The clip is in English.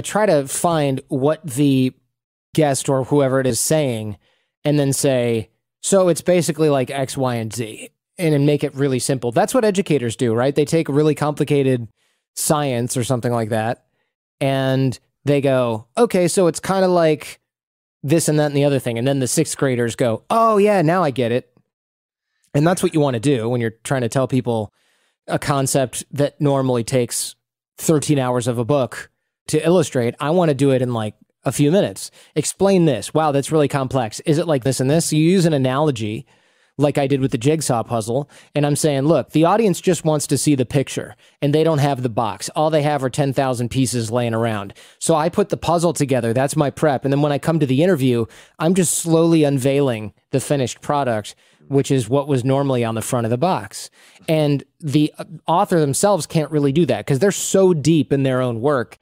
try to find what the guest or whoever it is saying and then say, so it's basically like X, Y, and Z and then make it really simple. That's what educators do, right? They take really complicated science or something like that and they go, okay, so it's kind of like this and that and the other thing. And then the sixth graders go, oh, yeah, now I get it. And that's what you want to do when you're trying to tell people a concept that normally takes 13 hours of a book to illustrate. I want to do it in like a few minutes. Explain this. Wow, that's really complex. Is it like this and this? You use an analogy like I did with the jigsaw puzzle. And I'm saying, look, the audience just wants to see the picture and they don't have the box. All they have are 10,000 pieces laying around. So I put the puzzle together. That's my prep. And then when I come to the interview, I'm just slowly unveiling the finished product, which is what was normally on the front of the box. And the uh, author themselves can't really do that because they're so deep in their own work.